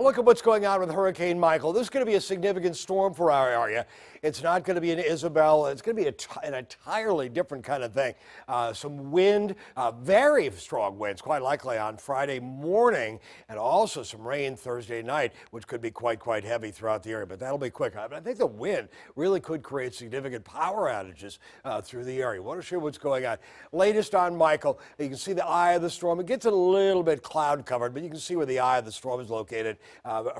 A look at what's going on with Hurricane Michael. This is going to be a significant storm for our area. It's not going to be an Isabel. It's going to be an entirely different kind of thing. Uh, some wind, uh, very strong winds, quite likely on Friday morning, and also some rain Thursday night, which could be quite, quite heavy throughout the area. But that'll be quick. I, I think the wind really could create significant power outages uh, through the area. Want to show what's going on. Latest on Michael, you can see the eye of the storm. It gets a little bit cloud covered, but you can see where the eye of the storm is located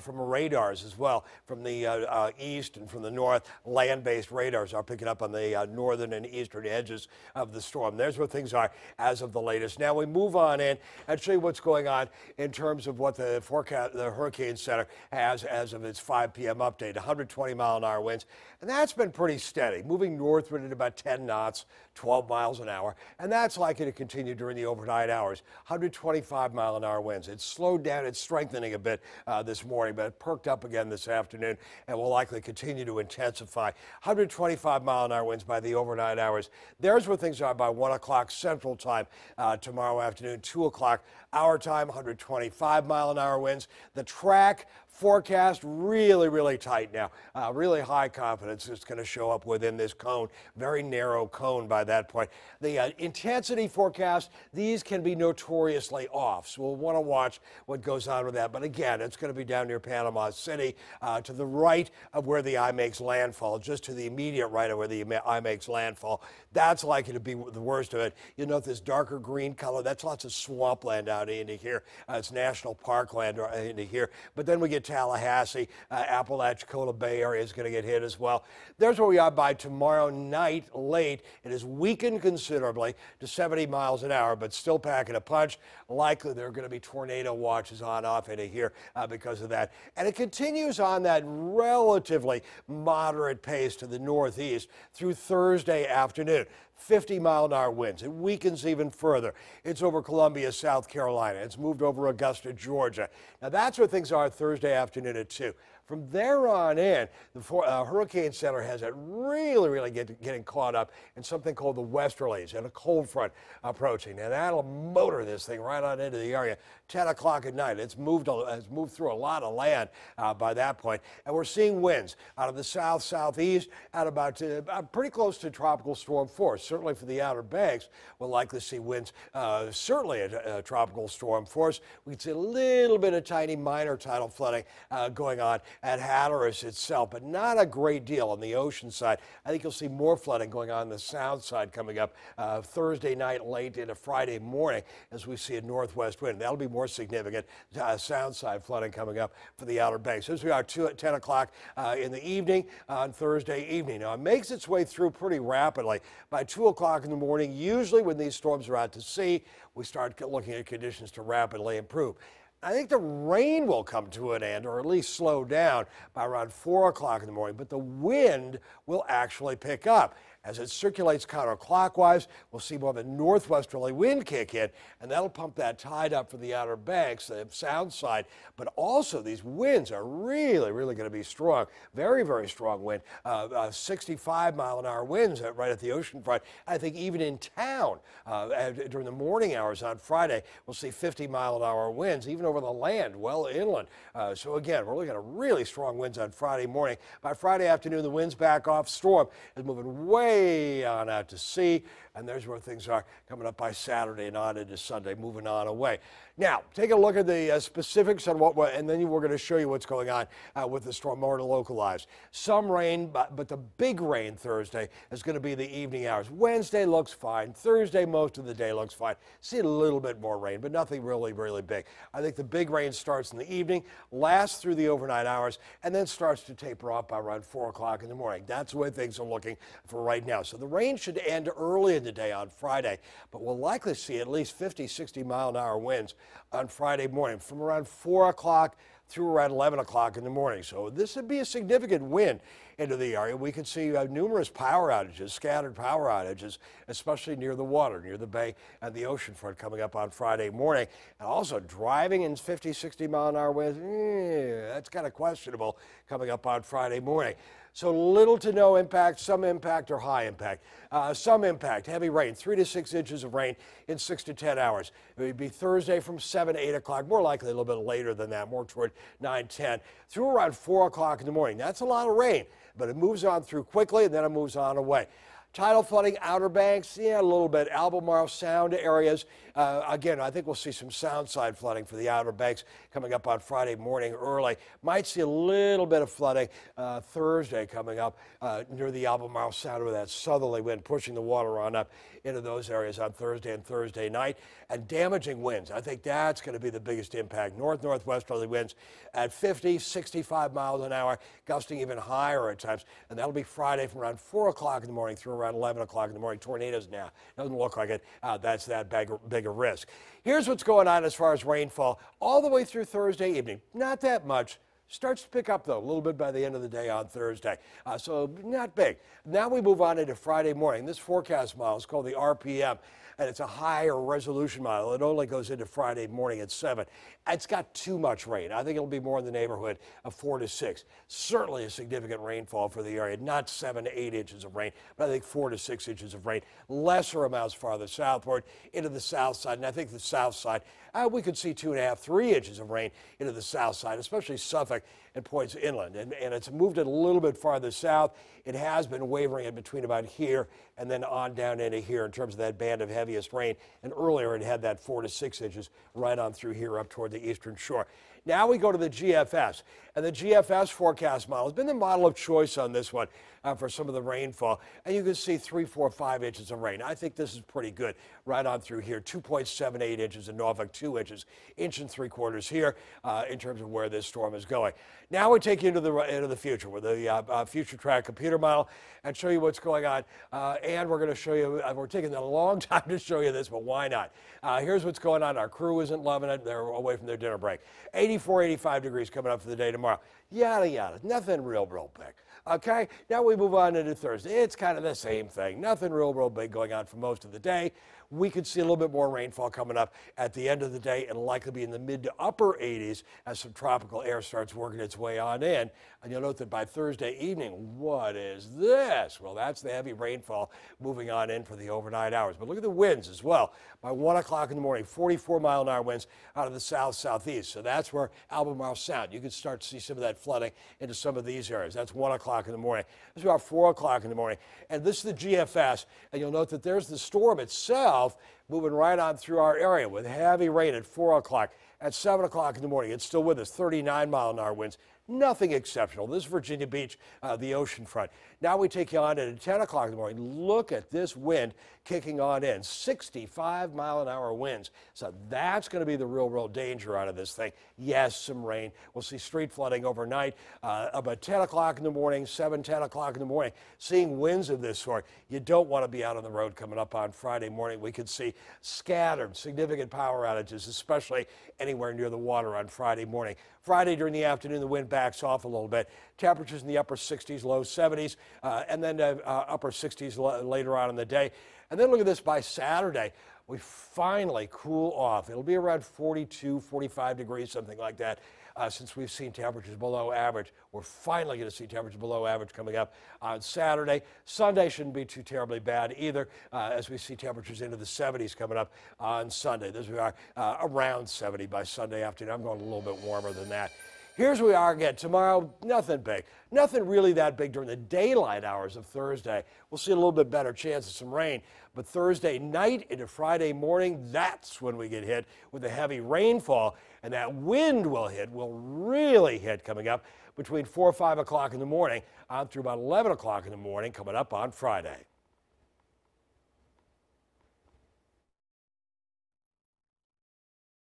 from radars as well from the uh, uh, east and from the north. Land-based radars are picking up on the uh, northern and eastern edges of the storm. There's where things are as of the latest. Now we move on in and show you what's going on in terms of what the forecast, the Hurricane Center has as of its 5 p.m. update. 120 mile an hour winds, and that's been pretty steady, moving northward at about 10 knots, 12 miles an hour, and that's likely to continue during the overnight hours. 125 mile an hour winds. It's slowed down. It's strengthening a bit uh, uh, this morning, but it perked up again this afternoon and will likely continue to intensify. 125 mile an hour winds by the overnight hours. There's where things are by 1 o'clock Central Time uh, tomorrow afternoon, 2 o'clock our time, 125 mile an hour winds. The track forecast really, really tight now. Uh, really high confidence it's going to show up within this cone. Very narrow cone by that point. The uh, intensity forecast, these can be notoriously off. So we'll want to watch what goes on with that. But again, it's going to be down near Panama City uh, to the right of where the eye makes landfall, just to the immediate right of where the eye makes landfall. That's likely to be the worst of it. You'll note this darker green color. That's lots of swampland out into here. Uh, it's national parkland uh, into here. But then we get Tallahassee, uh, Apalachicola Bay area is going to get hit as well. There's where we are by tomorrow night late. It has weakened considerably to 70 miles an hour, but still packing a punch. Likely there are going to be tornado watches on off into here uh, because of that. And it continues on that relatively moderate pace to the northeast through Thursday afternoon. 50 mile an hour winds. It weakens even further. It's over Columbia, South Carolina. It's moved over Augusta, Georgia. Now that's where things are Thursday afternoon at 2. From there on in, the uh, Hurricane Center has it really, really get, getting caught up in something called the westerlies and a cold front approaching. And that'll motor this thing right on into the area. 10 o'clock at night. It's moved, has moved through a lot of land uh, by that point. And we're seeing winds out of the south, southeast at about uh, pretty close to tropical storm force. Certainly for the Outer Banks, we'll likely see winds uh, certainly a tropical storm force. We can see a little bit of tiny minor tidal flooding uh, going on at Hatteras itself, but not a great deal on the ocean side. I think you'll see more flooding going on the south side coming up uh, Thursday night late into Friday morning as we see a northwest wind. That'll be more significant uh, sound side flooding coming up for the Outer Banks. As we are two at 10 o'clock uh, in the evening on Thursday evening. Now, it makes its way through pretty rapidly. By 2 o'clock in the morning, usually when these storms are out to sea, we start looking at conditions to rapidly improve. I think the rain will come to an end or at least slow down by around 4 o'clock in the morning, but the wind will actually pick up. As it circulates counterclockwise, we'll see more of a northwesterly wind kick in, and that'll pump that tide up for the Outer Banks, the sound side. But also, these winds are really, really going to be strong. Very, very strong wind. Uh, uh, 65 mile an hour winds right at the ocean front. I think even in town uh, during the morning hours on Friday, we'll see 50 mile an hour winds, even over the land, well inland. Uh, so again, we're looking at really strong winds on Friday morning. By Friday afternoon, the winds back off. Storm is moving way way on out to sea. And there's where things are coming up by Saturday and on into Sunday, moving on away. Now, take a look at the uh, specifics on what, and then we're going to show you what's going on uh, with the storm more to localize. Some rain, but, but the big rain Thursday is going to be the evening hours. Wednesday looks fine. Thursday, most of the day looks fine. See a little bit more rain, but nothing really, really big. I think the big rain starts in the evening, lasts through the overnight hours, and then starts to taper off by around 4 o'clock in the morning. That's the way things are looking for right now. So the rain should end early in the day on Friday, but we'll likely see at least 50, 60 mile an hour winds on Friday morning. From around 4 o'clock through around 11 o'clock in the morning. So this would be a significant wind into the area. We could see uh, numerous power outages, scattered power outages, especially near the water, near the bay and the ocean front coming up on Friday morning. And also driving in 50, 60 mile an hour winds, eh, that's kind of questionable coming up on Friday morning. So little to no impact, some impact or high impact. Uh, some impact, heavy rain, three to six inches of rain in six to 10 hours. It would be Thursday from 7 to 8 o'clock, more likely a little bit later than that, more toward 9, 10, through around 4 o'clock in the morning. That's a lot of rain, but it moves on through quickly and then it moves on away. Tidal flooding, Outer Banks, yeah, a little bit. Albemarle Sound areas. Uh, again, I think we'll see some sound side flooding for the Outer Banks coming up on Friday morning early. Might see a little bit of flooding uh, Thursday coming up uh, near the Albemarle Sound with that southerly wind pushing the water on up into those areas on Thursday and Thursday night. And damaging winds. I think that's going to be the biggest impact. North northwesterly winds at 50, 65 miles an hour, gusting even higher at times. And that'll be Friday from around 4 o'clock in the morning through around 11 o'clock in the morning. Tornadoes now. Doesn't look like it. Uh, that's that big, big a risk. Here's what's going on as far as rainfall all the way through Thursday evening. Not that much. Starts to pick up, though, a little bit by the end of the day on Thursday. Uh, so not big. Now we move on into Friday morning. This forecast model is called the RPM, and it's a higher resolution model. It only goes into Friday morning at 7. It's got too much rain. I think it'll be more in the neighborhood of 4 to 6. Certainly a significant rainfall for the area. Not 7 to 8 inches of rain, but I think 4 to 6 inches of rain. Lesser amounts farther southward into the south side. And I think the south side, uh, we could see 2.5, 3 inches of rain into the south side, especially Suffolk and points inland. And, and it's moved it a little bit farther south. It has been wavering in between about here and then on down into here in terms of that band of heaviest rain. And earlier it had that four to six inches right on through here up toward the eastern shore. Now we go to the GFS, and the GFS forecast model has been the model of choice on this one uh, for some of the rainfall. And you can see three, four, five inches of rain. I think this is pretty good right on through here. 2.78 inches in Norfolk, two inches, inch and three quarters here uh, in terms of where this storm is going. Now we take you into the into the future with the uh, uh future track computer model and show you what's going on. Uh, and we're going to show you. Uh, we're taking a long time to show you this, but why not? here's what's going on. Our crew isn't loving it. They're away from their dinner break. 84, 85 degrees coming up for the day tomorrow. Yada yada. Nothing real, real big. Okay, now we move on into Thursday. It's kind of the same thing. Nothing real, real big going on for most of the day. We could see a little bit more rainfall coming up at the end of the day and likely be in the mid to upper 80s as some tropical air starts working its way on in. And you'll note that by Thursday evening, what is this? Well, that's the heavy rainfall moving on in for the overnight hours. But look at the winds as well. By 1 o'clock in the morning, 44 mile an hour winds out of the south southeast. So that's where Albemarle Sound. You can start to see some of that flooding into some of these areas. That's 1 o'clock in the morning. It's about 4 o'clock in the morning. And this is the GFS. And you'll note that there's the storm itself south, moving right on through our area with heavy rain at 4 o'clock. At 7 o'clock in the morning, it's still with us, 39 mile an hour winds. Nothing exceptional. This is Virginia Beach, uh, the ocean front. Now we take you on at 10 o'clock in the morning. Look at this wind kicking on in 65 mile an hour winds. So that's going to be the real, real danger out of this thing. Yes, some rain. We'll see street flooding overnight. Uh, about 10 o'clock in the morning, 7, 10 o'clock in the morning, seeing winds of this sort. You don't want to be out on the road coming up on Friday morning. We could see scattered, significant power outages, especially anywhere near the water on Friday morning. Friday during the afternoon, the wind backs off a little bit. Temperatures in the upper 60s, low 70s, uh, and then uh, uh, upper 60s later on in the day. And then look at this by Saturday, we finally cool off. It'll be around 42, 45 degrees, something like that, uh, since we've seen temperatures below average. We're finally going to see temperatures below average coming up on Saturday. Sunday shouldn't be too terribly bad either, uh, as we see temperatures into the 70s coming up on Sunday. This we are uh, around 70 by Sunday afternoon. I'm going a little bit warmer than that. Here's where we are again. Tomorrow, nothing big. Nothing really that big during the daylight hours of Thursday. We'll see a little bit better chance of some rain. But Thursday night into Friday morning, that's when we get hit with the heavy rainfall. And that wind will hit, will really hit coming up between 4 or 5 o'clock in the morning on through about 11 o'clock in the morning coming up on Friday.